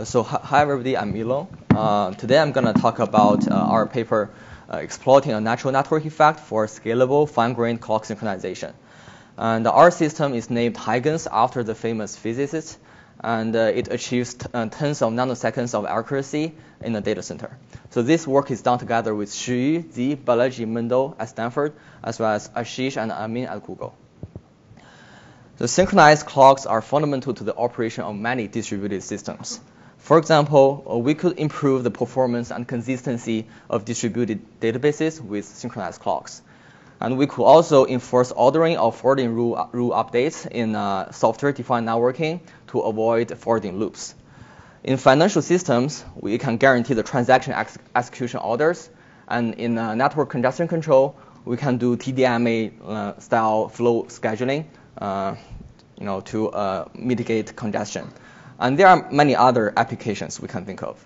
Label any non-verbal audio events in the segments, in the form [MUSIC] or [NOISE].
Uh, so hi, everybody, I'm Yilong. Uh, today I'm going to talk about uh, our paper uh, exploiting a natural network effect for scalable fine-grained clock synchronization. And our system is named Huygens after the famous physicist, and uh, it achieves uh, tens of nanoseconds of accuracy in a data center. So this work is done together with Shiyu, Zi, Balaji, Mendel at Stanford, as well as Ashish and Amin at Google. The synchronized clocks are fundamental to the operation of many distributed systems. For example, uh, we could improve the performance and consistency of distributed databases with synchronized clocks. And we could also enforce ordering of forwarding rule, rule updates in uh, software-defined networking to avoid forwarding loops. In financial systems, we can guarantee the transaction ex execution orders. And in uh, network congestion control, we can do TDMA uh, style flow scheduling uh, you know, to uh, mitigate congestion. And there are many other applications we can think of.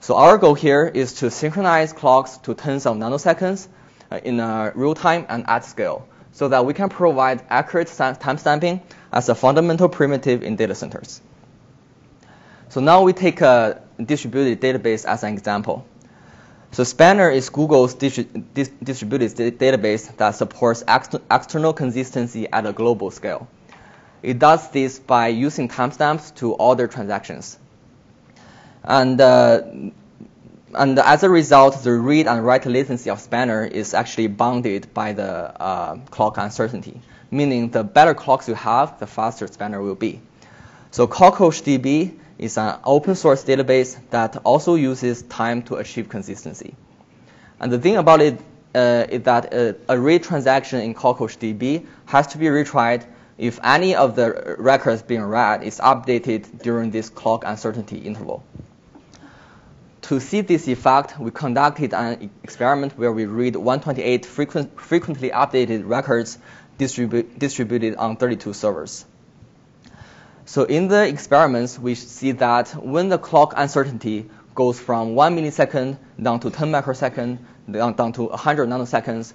So our goal here is to synchronize clocks to tens of nanoseconds uh, in real time and at scale so that we can provide accurate timestamping as a fundamental primitive in data centers. So now we take a distributed database as an example. So Spanner is Google's distributed database that supports ex external consistency at a global scale. It does this by using timestamps to order transactions. And, uh, and as a result, the read and write latency of Spanner is actually bounded by the uh, clock uncertainty, meaning the better clocks you have, the faster Spanner will be. So CockroachDB is an open source database that also uses time to achieve consistency. And the thing about it uh, is that uh, a read transaction in CockroachDB has to be retried if any of the records being read is updated during this clock uncertainty interval. To see this effect, we conducted an experiment where we read 128 frequent, frequently updated records distribu distributed on 32 servers. So in the experiments, we see that when the clock uncertainty goes from 1 millisecond down to 10 microsecond, down, down to 100 nanoseconds,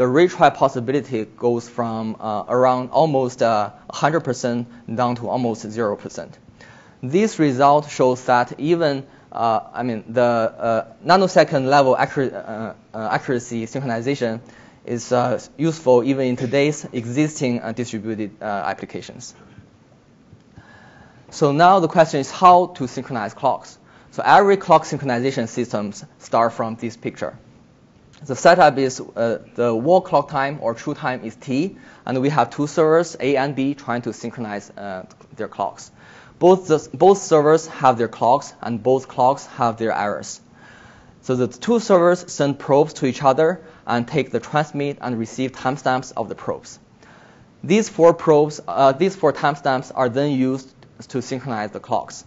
the retry possibility goes from uh, around almost uh, 100% down to almost 0%. This result shows that even, uh, I mean, the uh, nanosecond level accur uh, uh, accuracy synchronization is useful even in today's existing distributed applications. So now the question is how to synchronize clocks. So every clock synchronization systems start from this picture. The setup is uh, the wall clock time or true time is T, and we have two servers, A and B, trying to synchronize uh, their clocks. Both, the, both servers have their clocks, and both clocks have their errors. So the two servers send probes to each other and take the transmit and receive timestamps of the probes. These four probes, uh, these four timestamps are then used to synchronize the clocks.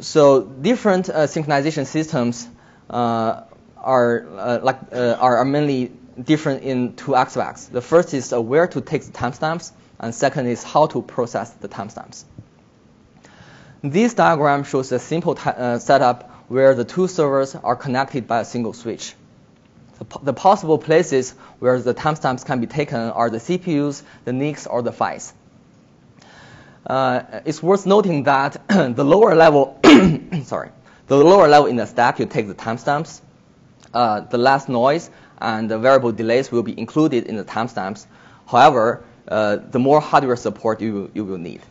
So different uh, synchronization systems uh, are uh, like uh, are mainly different in two aspects. The first is where to take the timestamps, and second is how to process the timestamps. This diagram shows a simple uh, setup where the two servers are connected by a single switch. The, the possible places where the timestamps can be taken are the CPUs, the NICs, or the PHYs. Uh, it's worth noting that [CLEARS THROAT] the lower level, [COUGHS] sorry, the lower level in the stack, you take the timestamps. Uh, the last noise and the variable delays will be included in the timestamps. However, uh, the more hardware support you, you will need.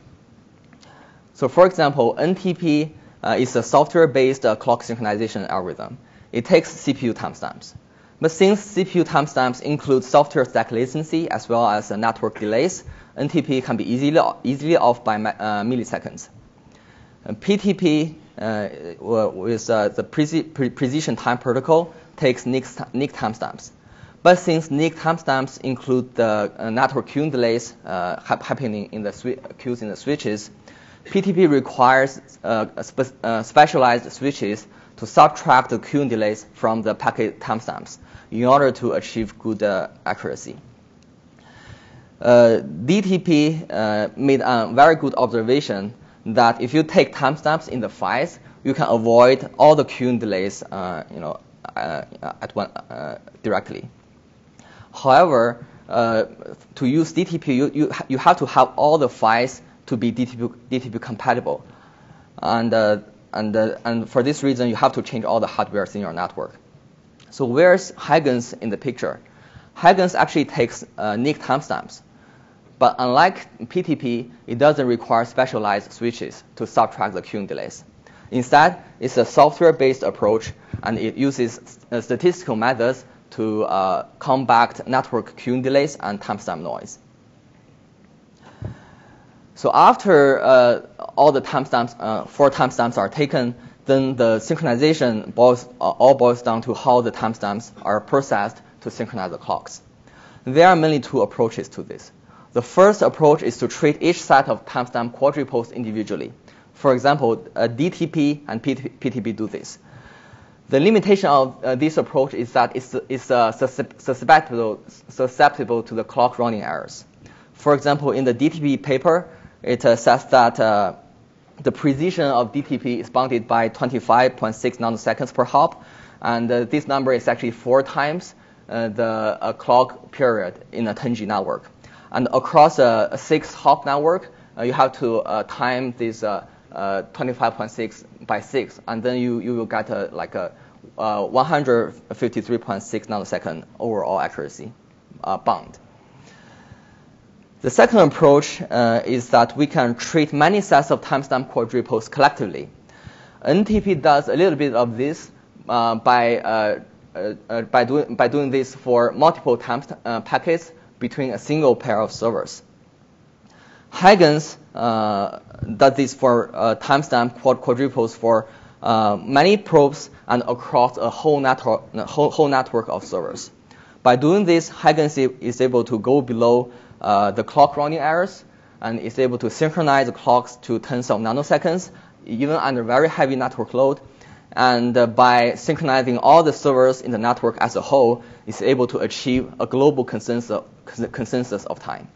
So for example, NTP uh, is a software-based uh, clock synchronization algorithm. It takes CPU timestamps. But since CPU timestamps include software stack latency as well as uh, network delays, NTP can be easily, easily off by milliseconds. And PTP uh, with uh, the pre precision time protocol takes NIC, NIC timestamps. But since NIC timestamps include the uh, network queuing delays uh, happening in the queues in the switches, PTP requires uh, spe specialized switches to subtract the queuing delays from the packet timestamps in order to achieve good accuracy. Uh, DTP uh, made a very good observation that if you take timestamps in the PHYs, you can avoid all the queuing delays, uh, you know, uh, at one uh, directly. However, uh, to use DTP, you, you, you have to have all the PHYs to be DTP, DTP compatible. And, uh, and, uh, and for this reason, you have to change all the hardware in your network. So where's Huygens in the picture? Huygens actually takes uh, NIC timestamps. But unlike PTP, it doesn't require specialized switches to subtract the queuing delays. Instead, it's a software-based approach, and it uses uh, statistical methods to uh, combat network queuing delays and timestamp noise. So after uh, all the timestamps, uh, four timestamps are taken, then the synchronization boils, uh, all boils down to how the timestamps are processed to synchronize the clocks. There are mainly two approaches to this. The first approach is to treat each set of timestamp quadruples individually. For example, DTP and PTP do this. The limitation of uh, this approach is that it's, it's uh, susceptible, susceptible to the clock running errors. For example, in the DTP paper, it uh, says that uh, the precision of DTP is bounded by 25.6 nanoseconds per hop, and uh, this number is actually four times uh, the clock period in a 10G network. And across a, a six hop network, you have to time this 25.6 by 6, and then you, you will get a, like a uh, 153.6 nanosecond overall accuracy uh, bound. The second approach uh, is that we can treat many sets of timestamp quadruples collectively. NTP does a little bit of this uh, by, uh, uh, by, doing, by doing this for multiple time packets between a single pair of servers. Huygens uh, does this for uh, timestamp quad quadruples for uh, many probes and across a whole network, whole, whole network of servers. By doing this, Huygens is able to go below uh, the clock rounding errors and is able to synchronize the clocks to tens of nanoseconds, even under very heavy network load. And uh, by synchronizing all the servers in the network as a whole, is able to achieve a global consensus, consensus of time.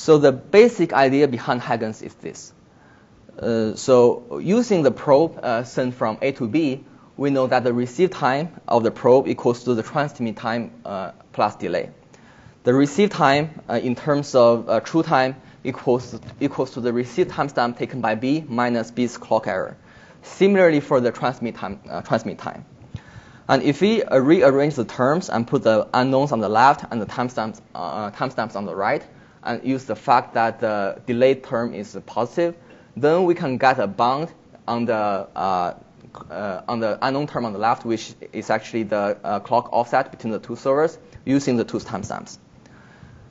So the basic idea behind Huygens is this. Uh, so using the probe uh, sent from A to B, we know that the receive time of the probe equals to the transmit time uh, plus delay. The receive time uh, in terms of uh, true time equals, equals to the receive timestamp taken by B minus B's clock error. Similarly for the transmit time. transmit time. And if we rearrange the terms and put the unknowns on the left and the timestamps, timestamps on the right, and use the fact that the delay term is positive, then we can get a bound on the uh, uh, on the unknown term on the left, which is actually the uh, clock offset between the two servers using the two timestamps.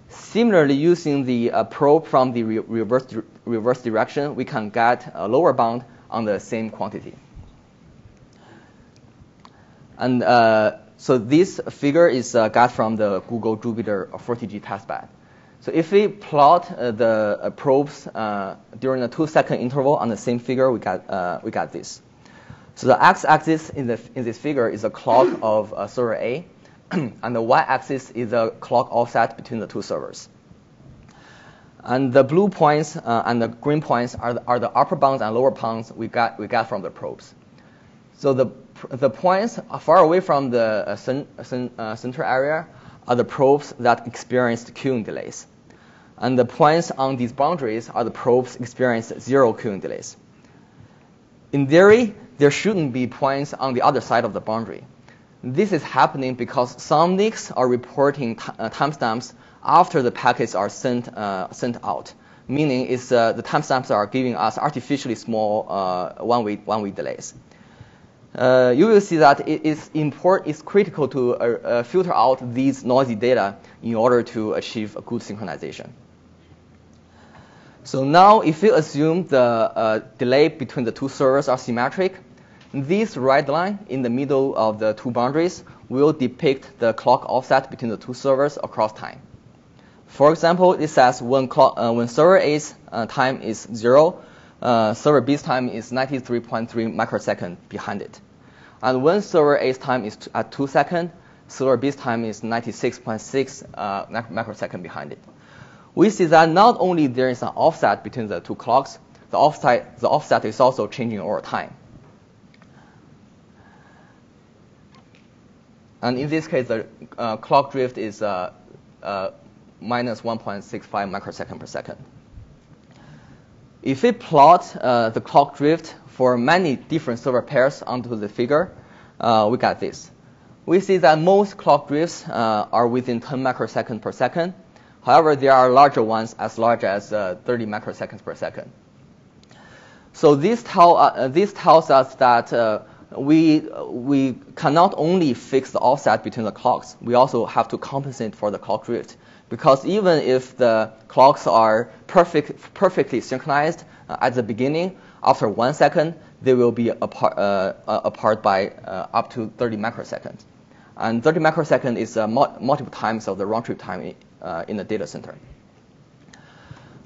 Similarly, using the uh, probe from the re reverse, reverse direction, we can get a lower bound on the same quantity. And uh, so this figure is uh, got from the Google Jupiter 40G testbed. So if we plot uh, the uh, probes uh, during a two-second interval on the same figure, we got uh, we got this. So the x-axis in, the, in this figure is a clock [COUGHS] of uh, server A, [CLEARS THROAT] and the y-axis is a clock offset between the two servers. And the blue points uh, and the green points are the, are the upper bounds and lower bounds we got we got from the probes. So the the points far away from the center area are the probes that experienced queuing delays. And the points on these boundaries are the probes experienced zero queuing delays. In theory, there shouldn't be points on the other side of the boundary. This is happening because some NICs are reporting uh, timestamps after the packets are sent, uh, sent out, meaning it's, uh, the timestamps are giving us artificially small uh, one-way one -way delays uh, you will see that it is important, it's critical to uh, uh, filter out these noisy data in order to achieve a good synchronization. So now if we assume the uh, delay between the two servers are symmetric, this red line in the middle of the two boundaries will depict the clock offset between the two servers across time. For example, it says when, clock, uh, when server A's uh, time is 0, uh, server B's time is 93.3 microsecond behind it. And when server A's time is at 2 seconds, server B's time is 96.6 uh, microsecond behind it. We see that not only there is an offset between the two clocks, the offset, the offset is also changing over time. And in this case, the uh, clock drift is uh, uh, minus 1.65 microsecond per second. If we plot uh, the clock drift for many different server pairs onto the figure, uh, we got this. We see that most clock drifts uh, are within 10 microseconds per second. However, there are larger ones as large as uh, 30 microseconds per second. So this, tell, uh, this tells us that uh, we, we cannot only fix the offset between the clocks, we also have to compensate for the clock drift. Because even if the clocks are perfect, perfectly synchronized uh, at the beginning, after one second, they will be apart, uh, uh apart by uh, up to 30 microseconds. And 30 microseconds is uh, multiple times of the round trip time in the data center.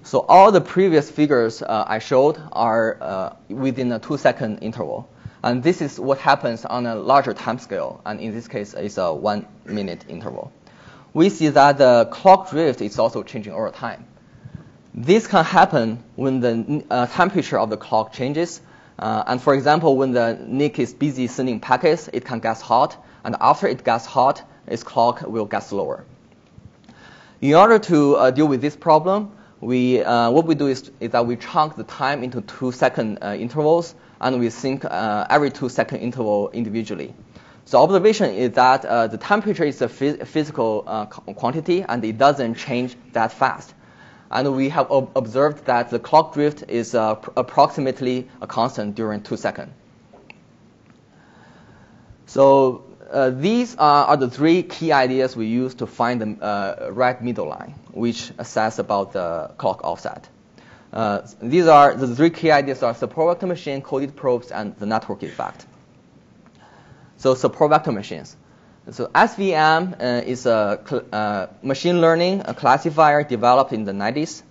So all the previous figures uh, I showed are uh, within a two-second interval. And this is what happens on a larger time scale, and in this case, it's a one-minute interval. We see that the clock drift is also changing over time. This can happen when the uh, temperature of the clock changes. Uh, and for example, when the NIC is busy sending packets, it can get hot. And after it gets hot, its clock will get slower. In order to uh, deal with this problem, we, uh, what we do is, is, that we chunk the time into two second uh, intervals, and we sync uh, every two second interval individually. So observation is that uh, the temperature is a phys physical uh, quantity, and it doesn't change that fast. And we have ob observed that the clock drift is uh, approximately a constant during two seconds. So uh, these are, are, the three key ideas we use to find the uh, right middle line, which says about the clock offset. Uh, these are the three key ideas are support vector machine, coded probes, and the network effect. So support vector machines. So SVM uh, is a uh, machine learning a classifier developed in the 90s.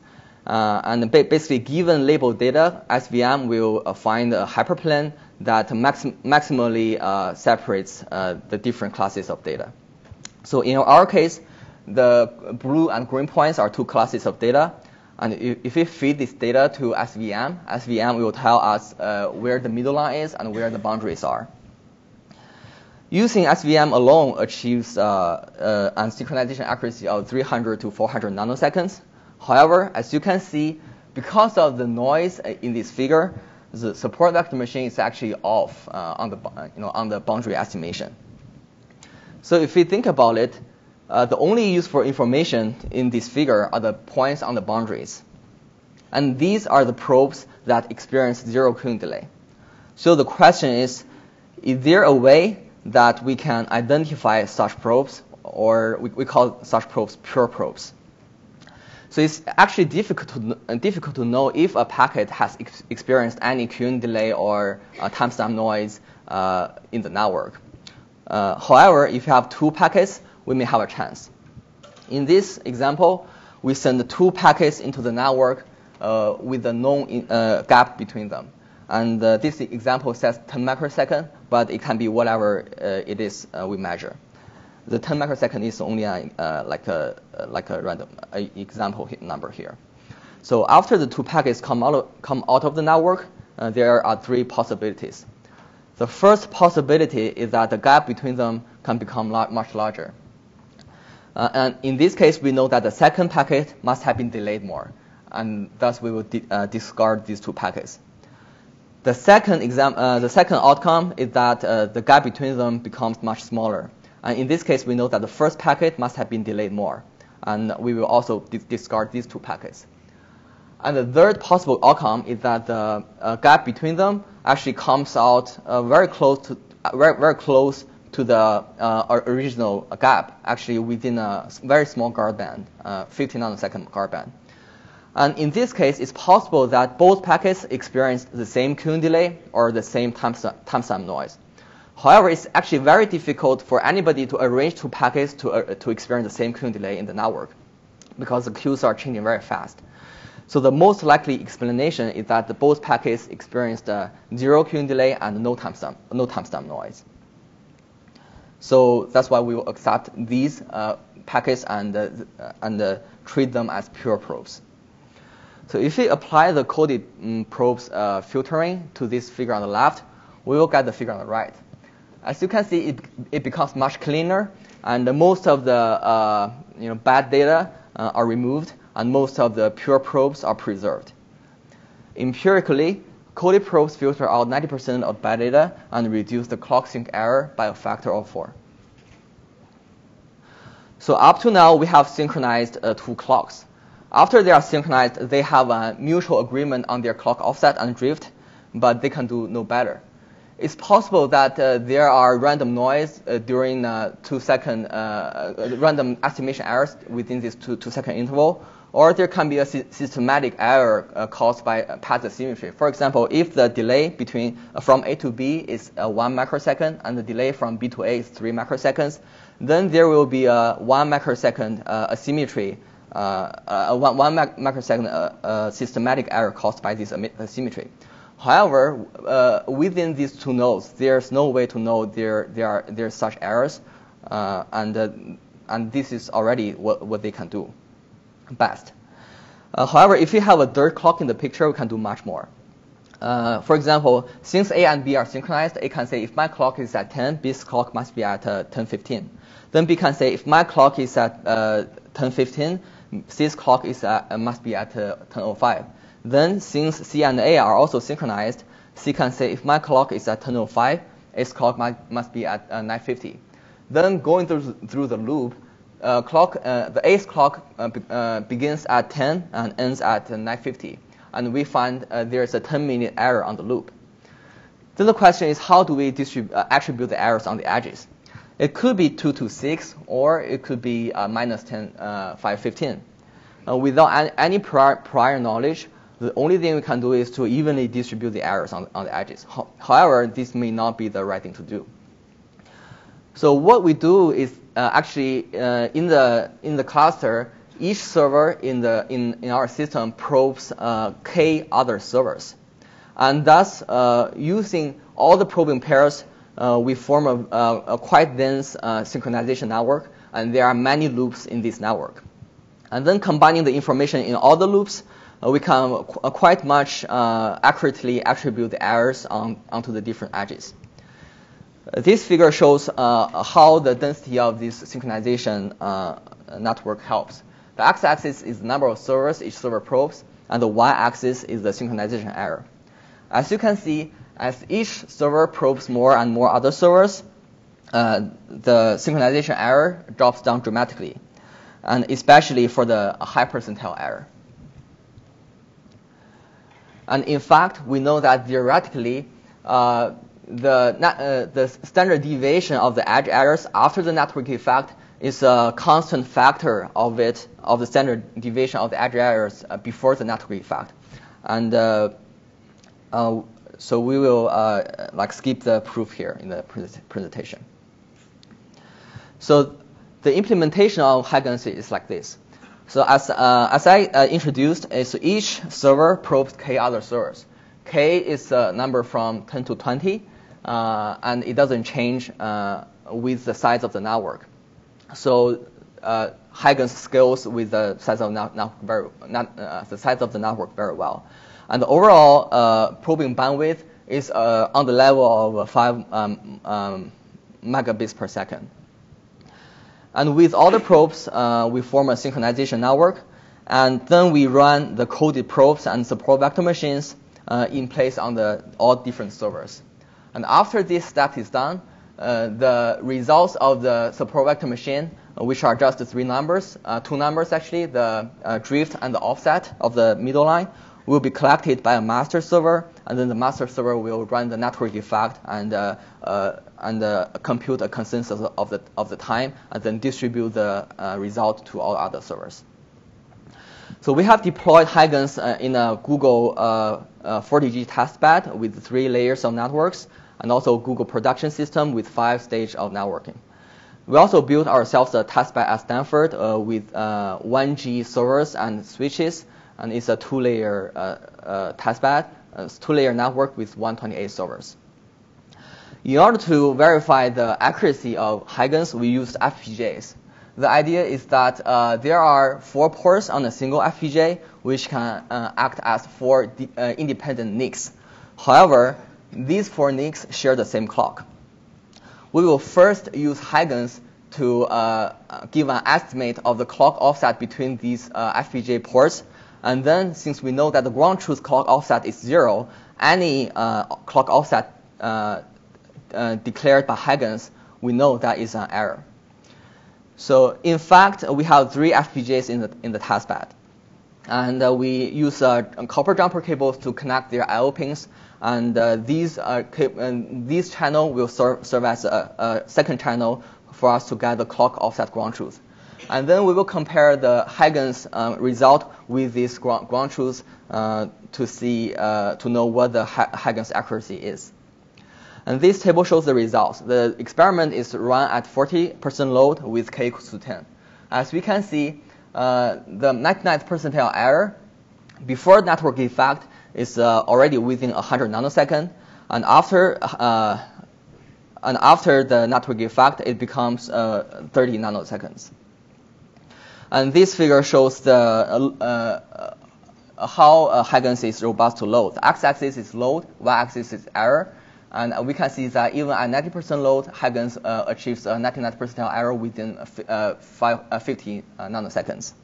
and ba basically, given labeled data, SVM will find a hyperplane that maxim maximally uh, separates uh, the different classes of data. So in our case, the blue and green points are two classes of data. And if we feed this data to SVM, SVM will tell us uh, where the middle line is and where the boundaries are. Using SVM alone achieves uh, uh, an synchronization accuracy of 300 to 400 nanoseconds. However, as you can see, because of the noise in this figure, the support vector machine is actually off uh, on the you know on the boundary estimation. So if we think about it, uh, the only useful information in this figure are the points on the boundaries, and these are the probes that experience zero queuing delay. So the question is, is there a way that we can identify such probes, or we, we call such probes pure probes? So it's actually difficult to, uh, difficult to know if a packet has ex experienced any queuing delay or uh, timestamp noise uh, in the network. Uh, however, if you have two packets, we may have a chance. In this example, we send two packets into the network uh, with a known in, uh, gap between them. And this example says 10 microsecond, but it can be whatever it is we measure the 10 microsecond is only uh, like a like a random example number here. So after the two packets come out of, come out of the network, uh, there are three possibilities. The first possibility is that the gap between them can become much larger. Uh, and in this case, we know that the second packet must have been delayed more, and thus we will uh, discard these two packets. The second, exam uh, the second outcome is that uh, the gap between them becomes much smaller. And in this case, we know that the first packet must have been delayed more. And we will also di discard these two packets. And the third possible outcome is that the uh, gap between them actually comes out uh, very close to uh, very, very close to the uh, original gap, actually within a very small guard band, uh, 50 nanosecond guard band. And in this case, it's possible that both packets experience the same queuing delay or the same timestamp noise. However, it's actually very difficult for anybody to arrange two packets to, uh, to experience the same queuing delay in the network because the queues are changing very fast. So the most likely explanation is that the both packets experienced uh, zero queuing delay and no timestamp, no timestamp noise. So that's why we will accept these uh, packets and, uh, and uh, treat them as pure probes. So if we apply the coded um, probes uh, filtering to this figure on the left, we will get the figure on the right. As you can see, it, it becomes much cleaner, and most of the uh, you know, bad data uh, are removed, and most of the pure probes are preserved. Empirically, coded probes filter out 90% of bad data and reduce the clock sync error by a factor of 4. So up to now, we have synchronized uh, two clocks. After they are synchronized, they have a mutual agreement on their clock offset and drift, but they can do no better. It's possible that uh, there are random noise uh, during uh, two second uh, uh, random estimation errors within this two, two second interval, or there can be a systematic error uh, caused by path asymmetry. For example, if the delay between from A to B is one microsecond and the delay from B to A is three microseconds, then there will be a one microsecond asymmetry uh, uh, one, one microsecond uh, systematic error caused by this asymmetry. However, uh, within these two nodes, there's no way to know there there are there's such errors, uh, and uh, and this is already what, what they can do best. however, if you have a third clock in the picture, we can do much more. for example, since A and B are synchronized, A can say if my clock is at 10, B's clock must be at 10:15. Then B can say if my clock is at 10:15, C's clock is at, uh, must be at 10:05. Uh, then, since C and A are also synchronized, C can say if my clock is at 10:05, A's clock might, must be at 9:50. Uh, then, going through through the loop, uh, clock uh, the A's clock uh, be, begins at 10 and ends at 9:50, and we find there is a 10-minute error on the loop. Then the question is, how do we attribute the errors on the edges? It could be 2 to 6, or it could be uh, minus 10, uh, 5, 15. Uh, without any prior, prior knowledge, the only thing we can do is to evenly distribute the errors on, on the edges. However, this may not be the right thing to do. So what we do is uh, actually uh, in the in the cluster, each server in the in, in our system probes uh, k other servers, and thus uh, using all the probing pairs uh, we form a, a, a quite dense uh, synchronization network, and there are many loops in this network. And then combining the information in all the loops, uh, we can qu quite much uh, accurately attribute the errors on, onto the different edges. This figure shows uh, how the density of this synchronization uh, network helps. The x-axis is the number of servers each server probes, and the y-axis is the synchronization error. As you can see, as each server probes more and more other servers, uh, the synchronization error drops down dramatically, and especially for the high percentile error. And in fact, we know that theoretically, uh, the, uh, the standard deviation of the edge errors after the network effect is a constant factor of it, of the standard deviation of the edge errors uh, before the network effect. And uh, uh, so we will uh, like skip the proof here in the presentation. So the implementation of Huygens is like this. So as, uh, as I uh, introduced, is each server probes k other servers. k is a number from 10 to 20, uh, and it doesn't change uh, with the size of the network. So uh, Huygens scales with the size of very, not, uh, the size of the network very well. And the overall uh, probing bandwidth is uh, on the level of 5 um, um, megabits per second. And with all the probes, uh, we form a synchronization network. And then we run the coded probes and support vector machines uh, in place on the all different servers. And after this step is done, the results of the support vector machine, which are just three numbers, uh, two numbers actually, the drift and the offset of the middle line, will be collected by a master server, and then the master server will run the network effect and uh, uh, and uh, compute a consensus of the of the time, and then distribute the uh, result to all other servers. So we have deployed Huygens uh, in a Google 40G uh, testbed with three layers of networks, and also Google production system with five stages of networking. We also built ourselves a testbed at Stanford with 1G servers and switches and it's a two-layer uh, uh, testbed, a two-layer network with 128 servers. In order to verify the accuracy of Huygens, we used FPGAs. The idea is that uh, there are four ports on a single FPGA, which can uh, act as four uh, independent NICs. However, these four NICs share the same clock. We will first use Huygens to uh, give an estimate of the clock offset between these FPGA ports And then since we know that the ground truth clock offset is zero, any uh, clock offset uh, uh, declared by Huygens, we know that is an error. So in fact, we have three FPGAs in the, in the testbed. And uh, we use uh, copper jumper cables to connect their I/O pins, and uh, these these channel will serve, serve as a, a, second channel for us to get the clock offset ground truth. And then we will compare the Huygens uh, result with this ground, ground truth uh, to see uh, to know what the Huygens accuracy is. And this table shows the results. The experiment is run at 40% load with k equals to 10. As we can see, uh, the 99th percentile error before network effect is uh, already within 100 nanosecond, and after uh, and after the network effect, it becomes uh, 30 nanoseconds. And this figure shows the uh, uh, how Huygens is robust to load. X-axis is load, y-axis is error. And we can see that even at 90% load, Huygens uh, achieves a 99 percentile error within uh, five, uh, 50 uh, nanoseconds.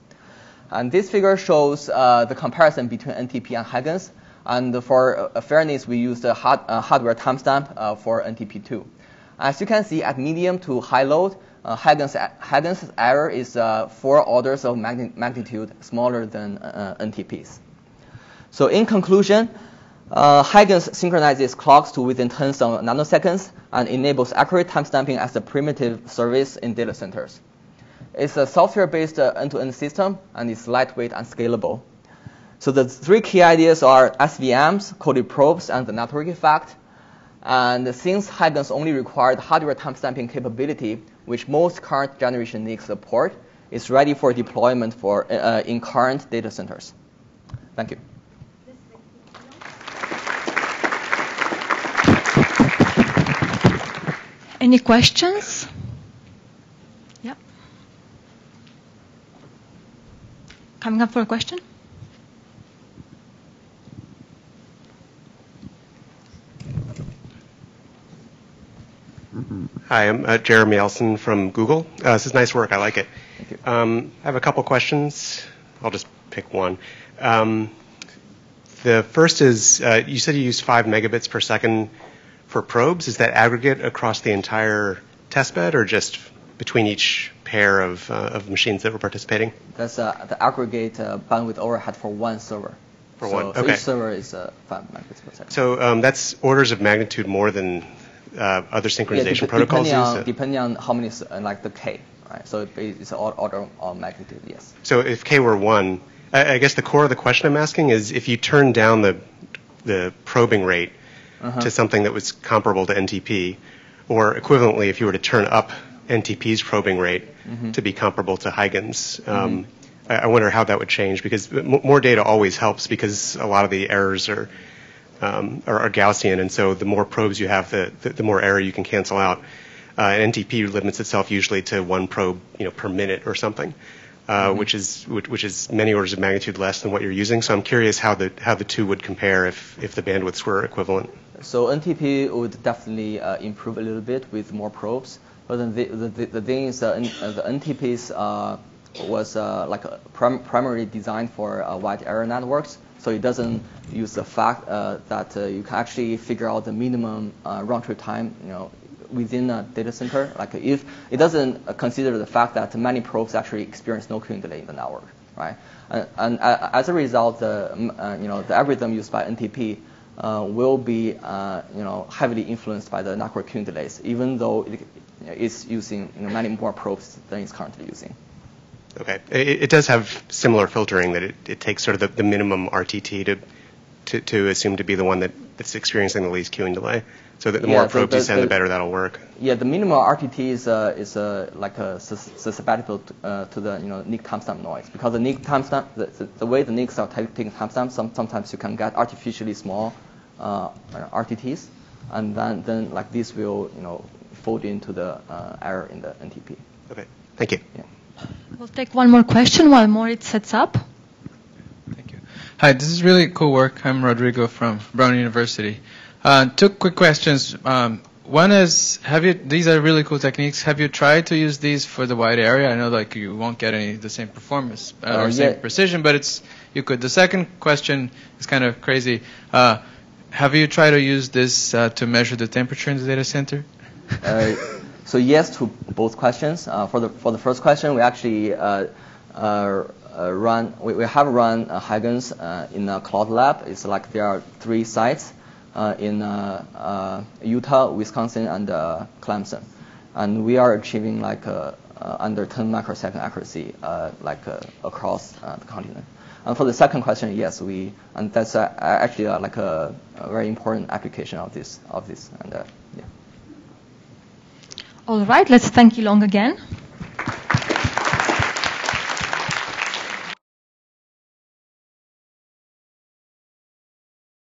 And this figure shows the comparison between NTP and Huygens. And for uh, fairness, we use the hard, hardware timestamp for NTP2. As you can see, at medium to high load, Huygens' error is four orders of magnitude smaller than NTP's. So in conclusion, uh, Huygens synchronizes clocks to within tens of nanoseconds and enables accurate timestamping as a primitive service in data centers. It's a software-based uh, end-to-end system, and it's lightweight and scalable. So the three key ideas are SVMs, coded probes, and the network effect. And since Huygens only required hardware timestamping capability, which most current generation NICs support, it's ready for deployment for, uh, in current data centers. Thank you. Any questions? Yeah. Coming up for a question? Hi, I'm uh, Jeremy Elson from Google. Uh, this is nice work. I like it. Um, I have a couple questions. I'll just pick one. Um, the first is uh, you said you use five megabits per second for probes? Is that aggregate across the entire testbed or just between each pair of, uh, of machines that were participating? That's uh, the aggregate uh, bandwidth overhead for one server. For so, one, okay. So each server is uh, 5 megabits per second. So um, that's orders of magnitude more than uh, other synchronization yeah, protocols depending on, depending on how many, uh, like the K, right? So it's an order of magnitude, yes. So if K were 1, I, I guess the core of the question I'm asking is if you turn down the, the probing rate uh-huh. to something that was comparable to NTP, or equivalently, if you were to turn up NTP's probing rate mm-hmm. to be comparable to Huygens. Um, mm-hmm. I, I, wonder how that would change because more data always helps because a lot of the errors are, um, are, are, Gaussian, and so the more probes you have, the, the, the more error you can cancel out. Uh, and NTP limits itself usually to one probe, you know, per minute or something. Uh, mm-hmm. which is which, which, is many orders of magnitude less than what you're using. So I'm curious how the how the two would compare if if the bandwidths were equivalent. So NTP would definitely uh, improve a little bit with more probes. But then the, the, the thing is, uh, the NTPs uh, was uh, like prim primarily designed for uh, wide area networks. So it doesn't use the fact uh, that you can actually figure out the minimum round trip time, you know, within a data center. Like if it doesn't consider the fact that many probes actually experience no queuing delay in the network, right? And, and as a result, the you know the algorithm used by NTP uh, will be uh, you know heavily influenced by the network queuing delays, even though it is using you know, many more probes than it's currently using. Okay, it, it does have similar filtering that it, it takes sort of the, the minimum RTT to, to, to assume to be the one that, that's experiencing the least queuing delay. So that the yeah, more probes the, you send, the, better that'll work. Yeah, the minimal RTT is uh, is uh, like a susceptible to, uh, to the you know NIC timestamp noise because the NIC timestamp the, the, the way the NICs are taking timestamps, some, sometimes you can get artificially small uh, RTTs, and then, then like this will you know fold into the uh, error in the NTP. Okay, thank you. Yeah. We'll take one more question while Moritz sets up. Thank you. Hi, this is really cool work. I'm Rodrigo from Brown University. Uh, two quick questions. Um, one is, have you? These are really cool techniques. Have you tried to use these for the wide area? I know like you won't get any the same performance uh, or same yeah. precision, but it's you could. The second question is kind of crazy. Uh, have you tried to use this uh, to measure the temperature in the data center? Uh, so yes to both questions. Uh, for the for the first question, we actually uh, uh, uh run we, we have run uh, Huygens in a CloudLab. It's like there are three sites in Utah, Wisconsin, and Clemson, and we are achieving like under 10 microsecond accuracy like across the continent. And for the second question, yes, we and that's actually like a, a, very important application of this of this and. All right, let's thank Yilong again.